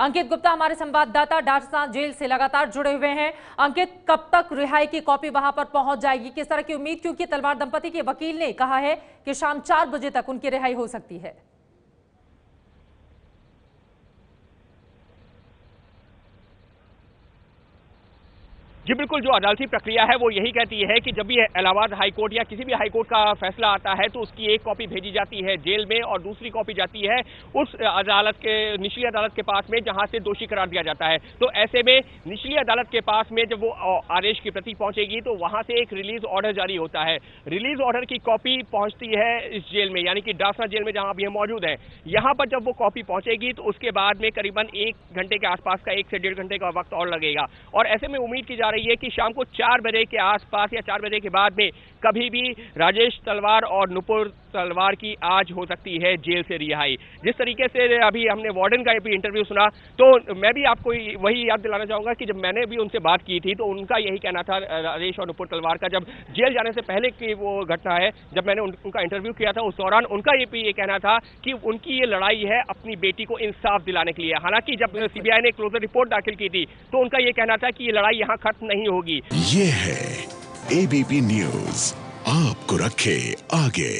अंकित गुप्ता हमारे संवाददाता डारसा जेल से लगातार जुड़े हुए हैं। अंकित, कब तक रिहाई की कॉपी वहाँ पर पहुँच जाएगी? किस तरह की उम्मीद? क्योंकि तलवार दंपति के वकील ने कहा है कि शाम चार बजे तक उनकी रिहाई हो सकती है। जी बिल्कुल, जो अदालती प्रक्रिया है, वो यही कहती है कि जब भी इलाहाबाद हाईकोर्ट या किसी भी हाईकोर्ट का फैसला आता है तो उसकी एक कॉपी भेजी जाती है जेल में और दूसरी कॉपी जाती है उस अदालत के, निचली अदालत के पास में जहाँ से दोषी करार दिया जाता है। तो ऐसे में निचली अदालत के पास में जब वो आदेश की प्रति पहुंचेगी तो वहाँ से एक रिलीज़ ऑर्डर जारी होता है। रिलीज़ ऑर्डर की कॉपी पहुँचती है इस जेल में, यानी कि डासना जेल में जहाँ अभी मौजूद है। यहाँ पर जब वो कॉपी पहुंचेगी तो उसके बाद में करीबन एक घंटे के आसपास का, एक से डेढ़ घंटे का वक्त और लगेगा। और ऐसे में उम्मीद की जा रही है कि शाम को चार बजे के आसपास या चार बजे के बाद में कभी भी राजेश तलवार और नुपुर तलवार की आज हो सकती है जेल से रिहाई। जिस तरीके से अभी हमने वार्डन का भी इंटरव्यू सुना तो मैं भी आपको वही याद दिलाना चाहूँगा कि जब मैंने भी उनसे बात की थी तो उनका यही कहना था राजेश और नुपुर तलवार का, जब जेल जाने से पहले की वो घटना है, जब मैंने उनका इंटरव्यू किया था, उस दौरान उनका ये भी ये कहना था कि उनकी ये लड़ाई है अपनी बेटी को इंसाफ दिलाने के लिए। हालाँकि जब सीबीआई ने क्लोजर रिपोर्ट दाखिल की थी तो उनका ये कहना था कि ये लड़ाई यहाँ खत्म नहीं होगी। ये है एबीपी न्यूज़ आपको रखे आगे।